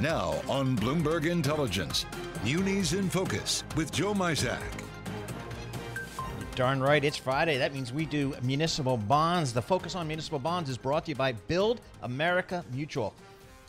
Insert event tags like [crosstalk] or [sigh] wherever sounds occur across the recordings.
Now on Bloomberg Intelligence, Munis in Focus with Joe Mysak. Darn right, it's Friday. That means we do municipal bonds. The focus on municipal bonds is brought to you by Build America Mutual.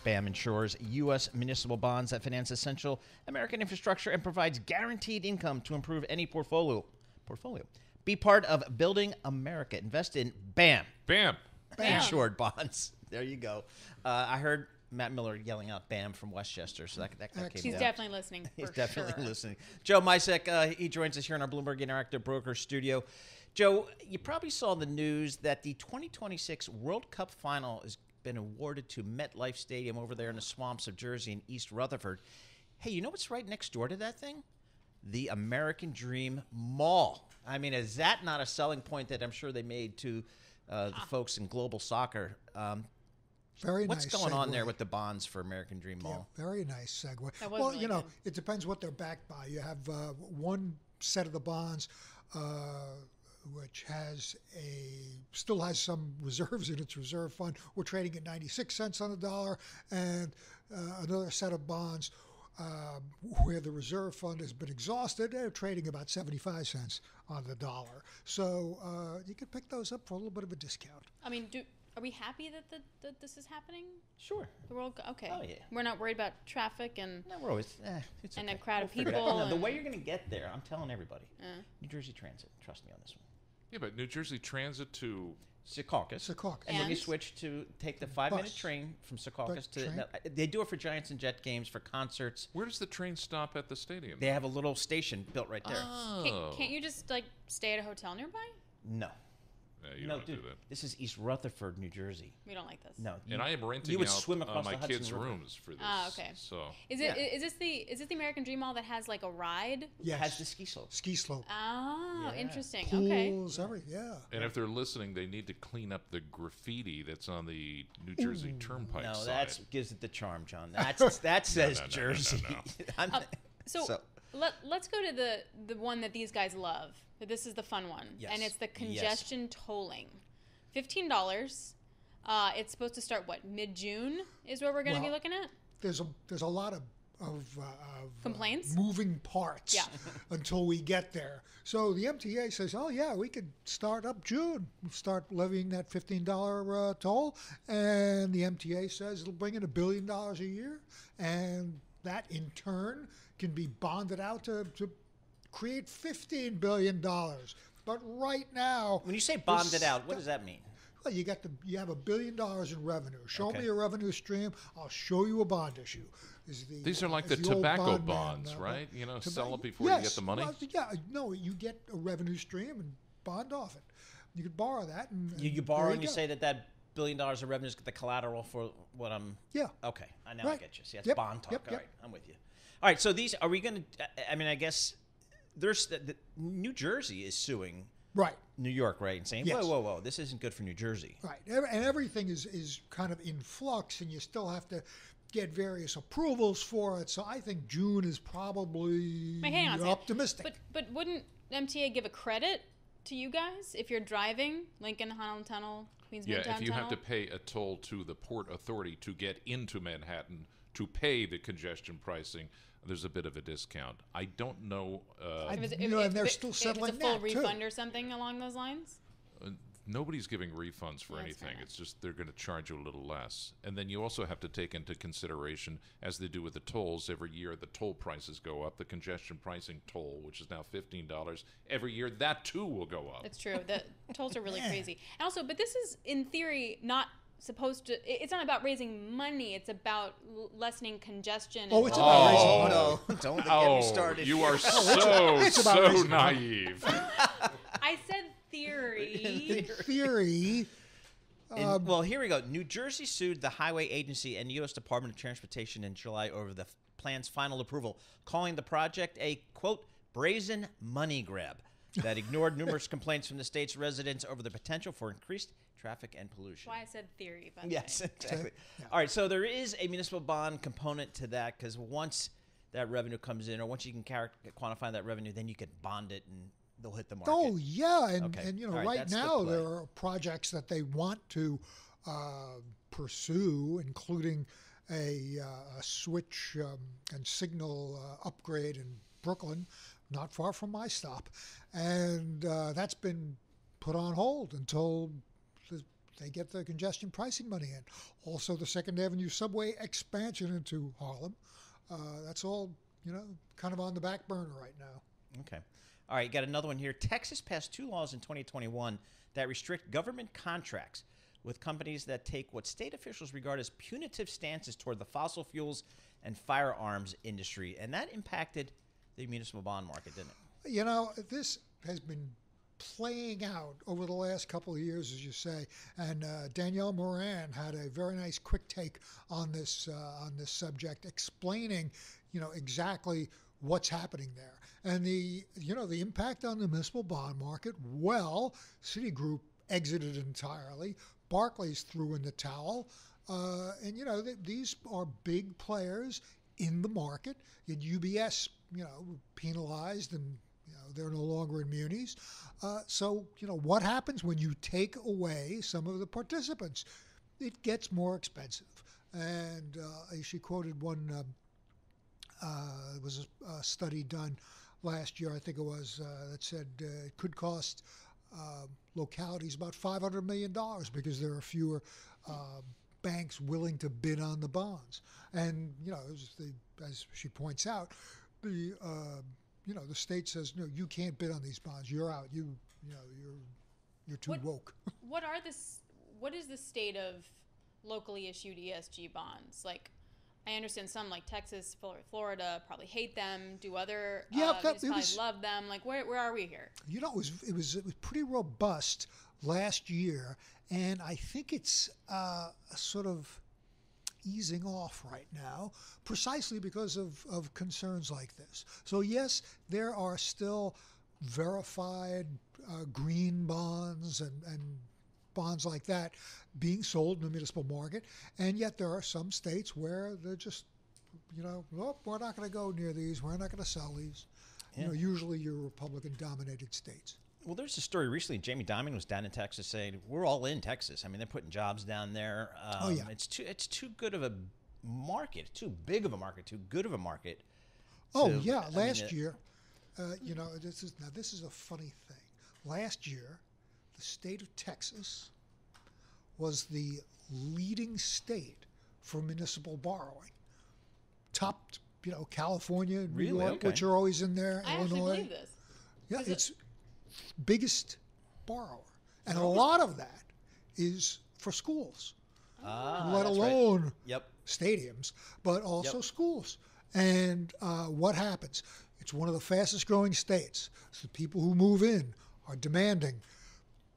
BAM insures U.S. municipal bonds that finance essential American infrastructure and provides guaranteed income to improve any portfolio. Portfolio. Be part of building America. Invest in BAM. Bam. Insured bonds. There you go. Uh, I heard Matt Miller yelling out "BAM" from Westchester, so that, that, that came He's down. definitely listening. [laughs] He's definitely sure. listening. Joe Mysak, uh, he joins us here in our Bloomberg Interactive Broker studio. Joe, you probably saw the news that the 2026 World Cup final has been awarded to MetLife Stadium over there in the swamps of Jersey in East Rutherford. Hey, you know what's right next door to that thing? The American Dream Mall. I mean, is that not a selling point that I'm sure they made to uh, the folks in global soccer? Um, Very what's nice. going on there with the bonds for American Dream Mall? Very nice segue. Well, really you know, good. it depends what they're backed by. You have uh, one set of the bonds, uh, which has a still has some reserves in its reserve fund. We're trading at 96 cents on the dollar, and uh, another set of bonds. Uh, where the reserve fund has been exhausted, they're trading about 75 cents on the dollar. So uh, you can pick those up for a little bit of a discount. I mean, do are we happy that, the, that this is happening? Sure. The World Cup? Okay. Oh, yeah. We're not worried about traffic and No, we're always. Eh, it's And a crowd of figure it people No, the way you're going to get there, I'm telling everybody. Uh. New Jersey Transit. Trust me on this one. Yeah, but New Jersey Transit to Secaucus. Secaucus. And, then you switch to take the five minute train from Secaucus Bus to. train. no, they do it for Giants and Jet games, for concerts. where does the train stop at the stadium? They have a little station built right there. oh. can't, can't you just like stay at a hotel nearby? no. Yeah, you no, don't dude. do that. This is East Rutherford, New Jersey. We don't like this. No. you- And I am renting you would out swim uh, my kids' River. rooms for this. Ah, okay. So Is it? Yeah. Is this the? Is this the American Dream Mall that has like a ride? Yeah, has the ski slope. Ski slope, Oh, Yeah. interesting. Okay. pools. Yeah. And if they're listening, they need to clean up the graffiti that's on the New Jersey Turnpike No, that gives it the charm, John. [laughs] That's that says no, no, no, Jersey. no, [laughs] I'm- Uh, So, let let's go to the the one that these guys love. This is the fun one, Yes. and it's the Yes. congestion tolling. Fifteen dollars. Uh, it's supposed to start what mid June is where we're going to be looking at. There's a there's a lot of of, uh, of uh, Complaints? moving parts Yeah. [laughs] until we get there. So the MTA says, "Oh yeah, we could start up June, start levying that fifteen dollar uh, toll," and the MTA says it'll bring in a billion dollars a year, and that in turn can be bonded out to, to create fifteen billion dollars. But right now, when you say bonded out, what does that mean? well, you got the you have a billion dollars in revenue. Show Okay. me a revenue stream. I'll show you a bond issue. Is the, These are like is the old tobacco bond man, bonds, uh, right? You know, toba- sell it before you get the money? well, yeah, no, you get a revenue stream and bond off it. You could borrow that and, You, and you borrow there and you go. say that that billion dollars of revenues is the collateral for what I'm. yeah. Okay, I now I get you. See, that's Yep, bond talk. yep, All yep. right, I'm with you. All right, so these are we going to? I mean, I guess there's the, the, New Jersey is suing Right. New York, right, and saying, Yes. whoa, whoa, whoa, this isn't good for New Jersey. Right, and everything is, is kind of in flux, and you still have to get various approvals for it. So I think June is probably Wait, hang on optimistic. But but wouldn't MTA give a credit to you guys if you're driving Lincoln Tunnel Tunnel Queens Yeah, Midtown if you have to pay a toll to the Port Authority to get into Manhattan to pay the congestion pricing, there's a bit of a discount. I don't know. Uh, I- If it's- you know, if- and they're if- still if settling it's a full that, too. refund or something along those lines. Nobody's giving refunds for That's anything. enough. It's just they're going to charge you a little less. And then you also have to take into consideration, as they do with the tolls, every year the toll prices go up. The congestion pricing toll, which is now $15, every year that too will go up. That's true. The [laughs] tolls are really crazy. And also, but this is in theory not supposed to. It's not about raising money. It's about lessening congestion. Oh, it's about raising Oh money. no! Don't get Oh, me started. Oh, you are [laughs] so, so naive. [laughs] [laughs] I said theory. in theory, In- well, here we go. New Jersey sued the Highway Agency and U.S. Department of Transportation in July over the f- plan's final approval, calling the project a quote brazen money grab that ignored numerous [laughs] complaints from the state's residents over the potential for increased traffic and pollution. Why I said theory, by the Yes, way. exactly. [laughs] All right, so there is a municipal bond component to that because once that revenue comes in, or once you can char- quantify that revenue, then you can bond it and they'll hit the market. Oh yeah, and, Okay. and you know right, right, that's the now there are projects that they want to uh, pursue, including a, uh, a switch um, and signal uh, upgrade in Brooklyn, not far from my stop, and uh, that's been put on hold until they get the congestion pricing money in. Also, the Second Avenue subway expansion into Harlem. Uh, that's all you know, kind of on the back burner right now. Okay. All right, got another one here. Texas passed two laws in 2021 that restrict government contracts with companies that take what state officials regard as punitive stances toward the fossil fuels and firearms industry. And that impacted the municipal bond market, didn't it? You know, this has been playing out over the last couple of years, as you say. And uh, Danielle Moran had a very nice quick take on this uh, on this subject, explaining, you know, exactly what's happening there and the you know the impact on the municipal bond market. Well, Citigroup exited entirely. Barclays threw in the towel. Uh, and you know th- these are big players in the market. And UBS, you know, penalized and you know they're no longer in munis. Uh, so you know what happens when you take away some of the participants? It gets more expensive. And uh, she quoted one. Um, uh, it was a, a, study done last year, I think it was, uh, that said uh, it could cost uh, localities about $500 million because there are fewer uh, banks willing to bid on the bonds. And, you know, as, the, as she points out, the, uh, you know, the state says, no, you can't bid on these bonds. You're out. You, you know, you're, you're too what, woke. [laughs] what are this, what is the state of locally issued ESG bonds? Like, I understand some like Texas, Florida probably hate them. Do other yeah, uh, that, it was, love them? Like where, where are we here? You know, it was it was it was pretty robust last year, and I think it's uh, sort of easing off right now, precisely because of, of concerns like this. So yes, there are still verified uh, green bonds and, and bonds like that being sold in the municipal market. And yet there are some states where they're just, you know, oh, we're not going to go near these. We're not going to sell these. Yeah. You know, usually your Republican dominated states. Well, there's a story recently. Jamie Dimon was down in Texas saying, "We're all in Texas. I mean, they're putting jobs down there. Um, oh yeah, it's too it's too good of a market, too big of a market, too good of a market." Oh yeah, last mean, year, uh, you know, this is now this is a funny thing. Last year, the state of Texas was the leading state for municipal borrowing. Topped, you know, California, and New really? York, okay. which are always in there, I Illinois. believe this. Yeah, it's it? biggest borrower. And a lot of that is for schools. Ah, let alone right. yep. stadiums, but also yep. schools. And uh, what happens? It's one of the fastest growing states. So the people who move in are demanding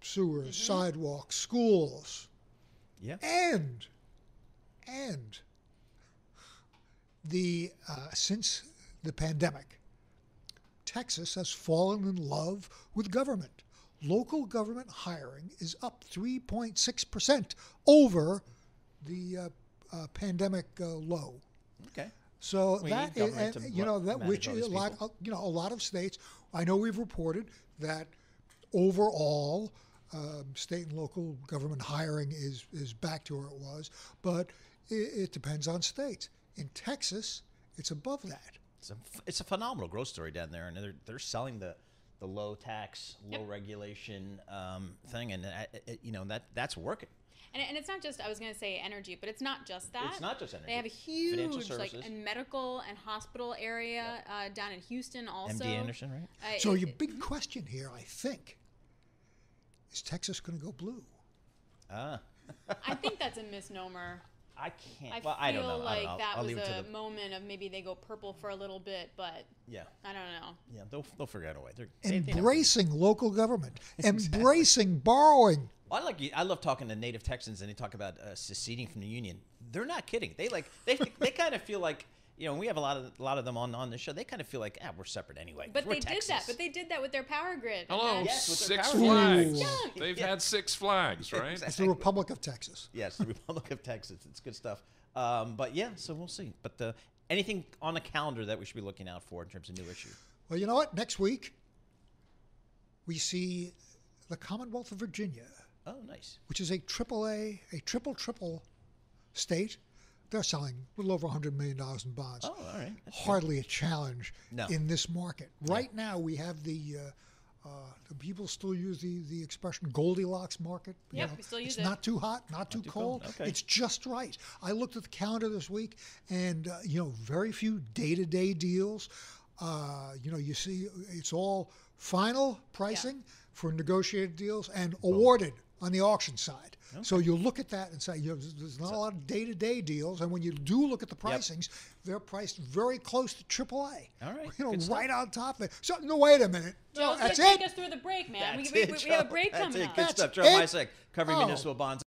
sewers, mm-hmm. sidewalks, schools. Yeah. And and the uh, since the pandemic, Texas has fallen in love with government. Local government hiring is up 3.6 percent over the uh, uh, pandemic uh, low. Okay. So we that is, and, you know that which a lot you know a lot of states. I know we've reported that overall um, state and local government hiring is, is back to where it was, but it, it depends on states. In Texas, it's above that. It's a, it's a phenomenal growth story down there, and they're, they're selling the, the low tax, low yep. regulation um, thing, and it, you know that that's working. And, and, it's not just I was going to say energy, but it's not just that. It's not just energy. They have a huge like medical and hospital area yep. uh, down in Houston also. MD Anderson, right? Uh, so it, your big question here, I think, is Texas going to go blue? Ah. [laughs] I think that's a misnomer. I can't. I well, feel I don't know. like don't know. that I'll was a the... moment of maybe they go purple for a little bit, but yeah, I don't know. Yeah, they'll they'll figure out a way. They're embracing they local government, [laughs] embracing borrowing. I like I love talking to native Texans and they talk about uh, seceding from the union. They're not kidding. They like they they kind of feel like you know, we have a lot of a lot of them on on the show. They kind of feel like, ah, we're separate anyway. But we're they Texas. did that. But they did that with their power grid. Hello, yes, Six Flags. Yeah. They've yeah. had Six Flags, right? Exactly. It's the Republic of Texas. Yes, the Republic of Texas. It's good stuff. Um, but yeah, so we'll see. But uh, anything on the calendar that we should be looking out for in terms of new issue? Well, you know what? Next week we see the Commonwealth of Virginia. Oh, nice. Which is a triple A, a triple triple state they're selling a little over 100 million dollars in bonds. Oh, all right. That's good. Hardly a challenge No. in this market. Right now, we have the. Uh, uh, do people still use the, the expression Goldilocks market? You Yep, we still use it's it. It's not too hot, not too, too cold. cold, okay. It's just right. I looked at the calendar this week, and uh, you know, very few day-to-day deals. Uh, you know, you see, it's all final pricing for negotiated deals and awarded on the auction side. So you look at that and say, you know, there's- there's not a lot of day-to-day deals, and when you do look at the pricings, they're priced very close to AAA. All right, you know, good stuff. right on top of it. So no, wait a minute. No, that's take it. us through the break, man. That's we, it, we, we have a Joe. break That's coming it. up. Good That's stuff. Joe it? Mysak covering Oh. municipal bonds.